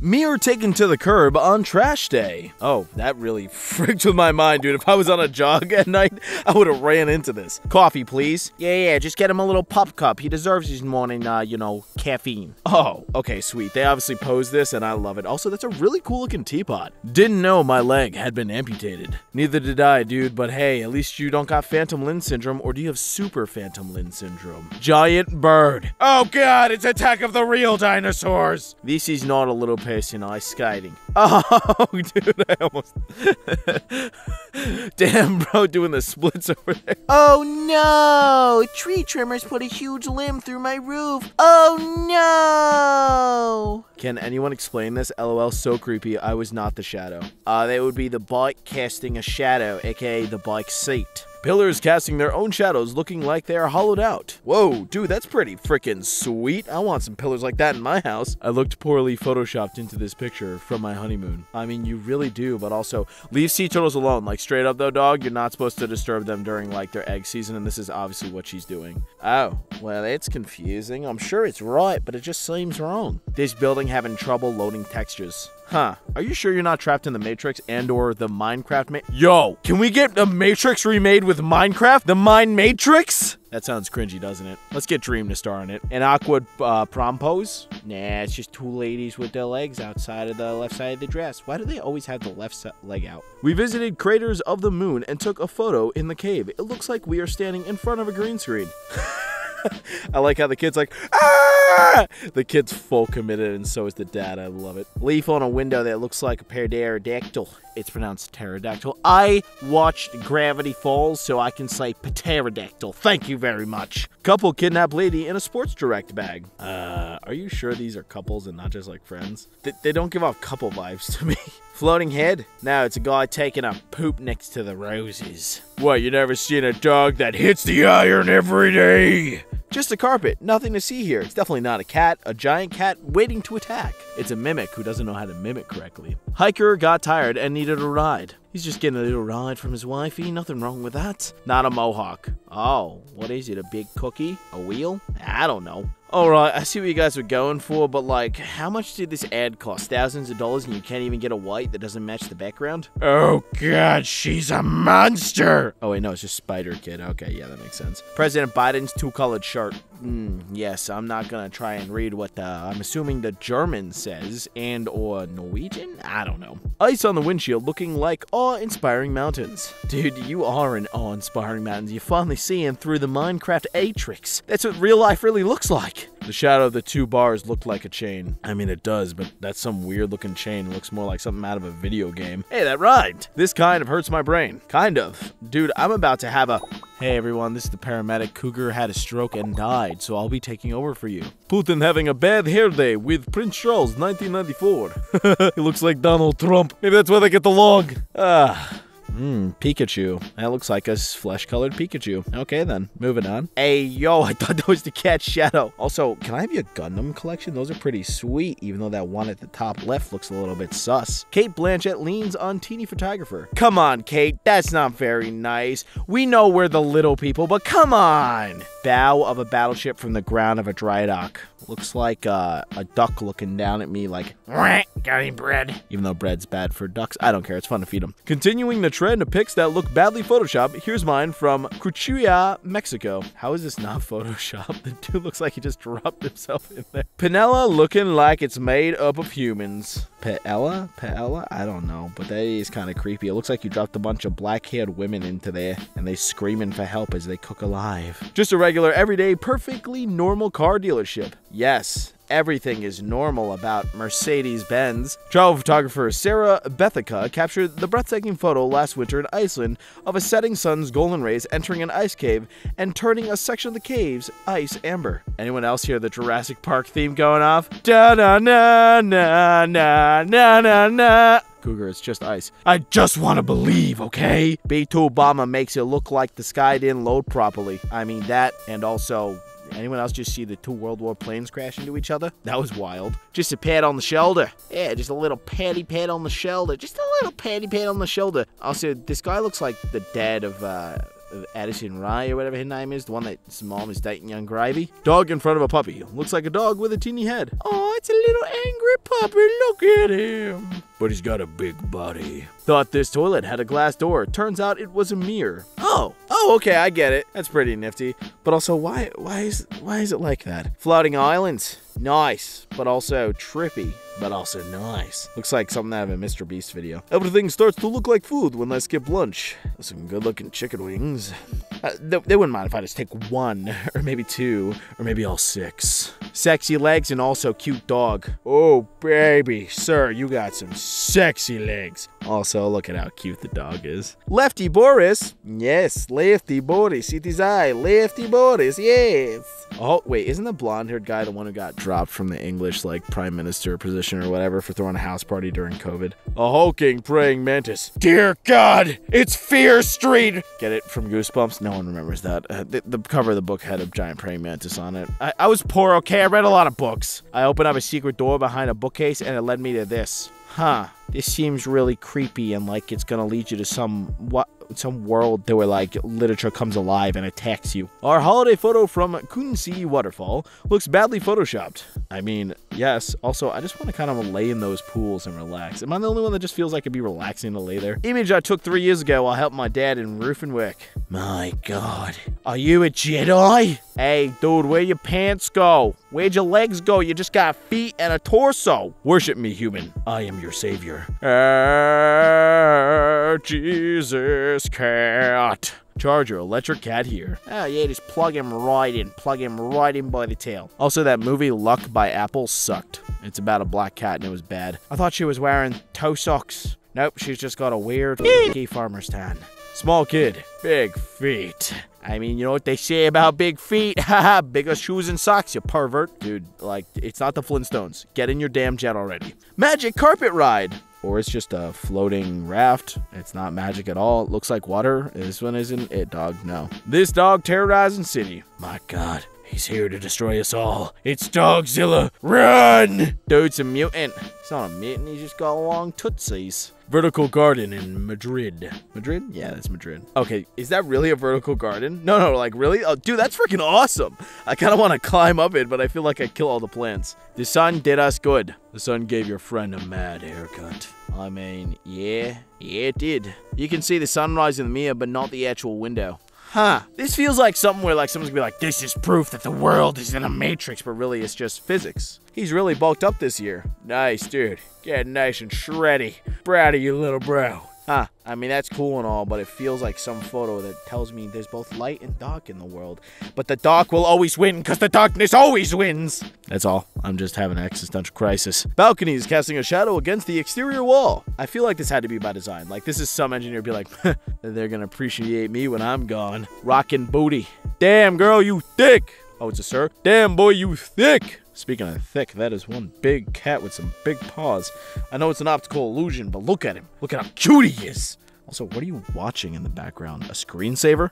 Mirror taken to the curb on trash day. Oh, that really freaked with my mind, dude. If I was on a jog at night, I would have ran into this. Coffee, please. Yeah, yeah, just get him a little pup cup. He deserves his morning, uh, you know, caffeine. Oh, okay, sweet. They obviously posed this, and I love it. Also, that's a really cool looking teapot. Didn't know my leg had been amputated. Neither did I, dude, but hey, at least you don't got phantom limb syndrome, or do you have super phantom limb syndrome? Giant bird. Oh god, it's Attack of the Real Dinosaurs! This is not a little person ice skating. Oh, dude, I almost. Damn, bro, doing the splits over there. Oh no! Tree trimmers put a huge limb through my roof. Oh no! Can anyone explain this? LOL, so creepy. I was not the shadow. Uh, that would be the bike casting a shadow, aka the bike seat. Pillars casting their own shadows looking like they are hollowed out. Whoa, dude, that's pretty freaking sweet. I want some pillars like that in my house. I looked poorly photoshopped into this picture from my honeymoon. I mean, you really do, but also leave sea turtles alone. Like, straight up though, dog, you're not supposed to disturb them during like their egg season, and this is obviously what she's doing. Oh, well, it's confusing. I'm sure it's right, but it just seems wrong. This building having trouble loading textures. Huh. Are you sure you're not trapped in the Matrix and or the Minecraft ma- Yo, can we get the Matrix remade with Minecraft? The Mind Matrix? That sounds cringy, doesn't it? Let's get Dream to star in it. An awkward uh, prom pose? Nah, it's just two ladies with their legs outside of the left side of the dress. Why do they always have the left leg out? We visited craters of the moon and took a photo in the cave. It looks like we are standing in front of a green screen. I like how the kid's like, ah! The kid's full committed, and so is the dad. I love it. Leaf on a window that looks like a pterodactyl. It's pronounced pterodactyl. I watched Gravity Falls, so I can say pterodactyl. Thank you very much. Couple kidnapped lady in a Sports Direct bag. Uh, are you sure these are couples and not just like friends? They, they don't give off couple vibes to me. Floating head? No, it's a guy taking a poop next to the roses. What, you never seen a dog that hits the iron every day? Just a carpet, nothing to see here. It's definitely not a cat, a giant cat waiting to attack. It's a mimic who doesn't know how to mimic correctly. Hiker got tired and needed a ride. He's just getting a little ride from his wifey, nothing wrong with that. Not a mohawk. Oh, what is it, a big cookie? A wheel? I don't know. Alright, I see what you guys were going for, but like, how much did this ad cost? Thousands of dollars and you can't even get a white that doesn't match the background? Oh god, she's a monster! Oh wait, no, it's just Spider Kid. Okay, yeah, that makes sense. President Biden's two-colored shirt. Mm, yes, I'm not gonna try and read what the, I'm assuming the German says, and or Norwegian? I don't know. Ice on the windshield looking like awe-inspiring mountains. Dude, you are an awe-inspiring mountain. You're finally seeing through the Minecraft Matrix. That's what real life really looks like. The shadow of the two bars looked like a chain. I mean, it does, but that's some weird looking chain. It looks more like something out of a video game. Hey, that rhymed. This kind of hurts my brain. Kind of. Dude, I'm about to have a. Hey everyone, this is the paramedic. Cougar had a stroke and died, so I'll be taking over for you. Putin having a bad hair day with Prince Charles, 1994. he looks like Donald Trump. Maybe that's why they get the along. Ah. Mmm, Pikachu. That looks like a flesh-colored Pikachu. Okay, then. Moving on. Hey, yo, I thought that was the cat shadow. Also, can I have your Gundam collection? Those are pretty sweet, even though that one at the top left looks a little bit sus. Cate Blanchett leans on teeny photographer. Come on, Cate. That's not very nice. We know we're the little people, but come on. Bow of a battleship from the ground of a dry dock. Looks like uh, a duck looking down at me like, got any bread? Even though bread's bad for ducks, I don't care. It's fun to feed them. Continuing the trend of pics that look badly photoshopped, here's mine from Cuchuya, Mexico. How is this not photoshopped? The dude looks like he just dropped himself in there. Pinella looking like it's made up of humans. Paella? Paella? I don't know, but that is kind of creepy. It looks like you dropped a bunch of black-haired women into there, and they screaming for help as they cook alive. Just a regular, everyday, perfectly normal car dealership. Yes, everything is normal about Mercedes Benz. Travel photographer Sarah Bethica captured the breathtaking photo last winter in Iceland of a setting sun's golden rays entering an ice cave and turning a section of the cave's ice amber. Anyone else hear the Jurassic Park theme going off? Da na na na na na na na. Cougar, it's just ice. I just want to believe, okay? B2 bomber makes it look like the sky didn't load properly. I mean, that and also Anyone else just see the two World War planes crash into each other? That was wild. Just a pat on the shoulder. Yeah, just a little patty pat on the shoulder. Just a little patty pat on the shoulder. Also, this guy looks like the dad of uh, Addison Rae or whatever his name is, the one that his mom is dating Yung Gravy. Dog in front of a puppy. Looks like a dog with a teeny head. Oh, it's a little angry puppy. Look at him. But he's got a big body. Thought this toilet had a glass door. Turns out it was a mirror. Oh, oh, okay, I get it. That's pretty nifty. But also, why, why is, why is it like that? Floating islands, nice, but also trippy but also nice. Looks like something out of a Mr. Beast video. Everything starts to look like food when I skip lunch. Some good looking chicken wings. Uh, they, they wouldn't mind if I just take one, or maybe two, or maybe all six. Sexy legs and also cute dog. Oh, baby, sir, you got some sexy legs. Also, look at how cute the dog is. Lefty Boris. Yes, Lefty Boris. It is I, Lefty Boris. Yes. Oh, wait, isn't the blonde haired guy the one who got dropped from the English, like, prime minister position or whatever for throwing a house party during COVID? A hulking praying mantis. Dear God, it's Fear Street. Get it from Goosebumps? No one remembers that. Uh, the, the, cover of the book had a giant praying mantis on it. I, I was poor, okay? I read a lot of books. I opened up a secret door behind a bookcase and it led me to this. Huh. This seems really creepy and like it's gonna lead you to some what some world where like literature comes alive and attacks you. Our holiday photo from Kuang Si Waterfall looks badly photoshopped. I mean, yes. Also, I just want to kind of lay in those pools and relax. Am I the only one that just feels like it'd be relaxing to lay there? Image I took three years ago while helping my dad in Roofenwick. My God, are you a Jedi? Hey, dude, where your pants go? Where'd your legs go? You just got feet and a torso. Worship me, human. I am your savior. Ah, Jesus cat. Charger, electric cat here. Oh yeah, just plug him right in. Plug him right in by the tail. Also, that movie Luck by Apple sucked. It's about a black cat and it was bad. I thought she was wearing toe socks. Nope, she's just got a weird key farmer's tan. Small kid, big feet. I mean, you know what they say about big feet? Haha, bigger shoes and socks, you pervert. Dude, like, it's not the Flintstones. Get in your damn jet already. Magic carpet ride! Or it's just a floating raft. It's not magic at all. It looks like water. This one isn't it, dog. No. This dog terrorizing city. My god. He's here to destroy us all. It's Dogzilla. Run! Dude's a mutant. He's not a mutant. He's just got long tootsies. Vertical garden in Madrid. Madrid? Yeah, that's Madrid. Okay, is that really a vertical garden? No, no, like really? Oh, dude, that's freaking awesome. I kind of want to climb up it, but I feel like I kill all the plants. The sun did us good. The sun gave your friend a mad haircut. I mean, yeah, yeah, it did. You can see the sunrise in the mirror, but not the actual window. Huh. This feels like something where like someone's gonna be like, this is proof that the world is in a matrix, but really it's just physics. He's really bulked up this year. Nice, dude. Getting nice and shreddy. Proud of you, little bro. Huh. I mean, that's cool and all, but it feels like some photo that tells me there's both light and dark in the world. But the dark will always win, because the darkness always wins! That's all. I'm just having an existential crisis. Balcony is casting a shadow against the exterior wall. I feel like this had to be by design. Like, this is some engineer be like, they're gonna appreciate me when I'm gone. Rockin' booty. Damn, girl, you thick! Oh, it's a sir? Damn, boy, you thick! Speaking of thick, that is one big cat with some big paws. I know it's an optical illusion, but look at him. Look at how cute he is. Also, what are you watching in the background? A screensaver?